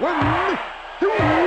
One, two,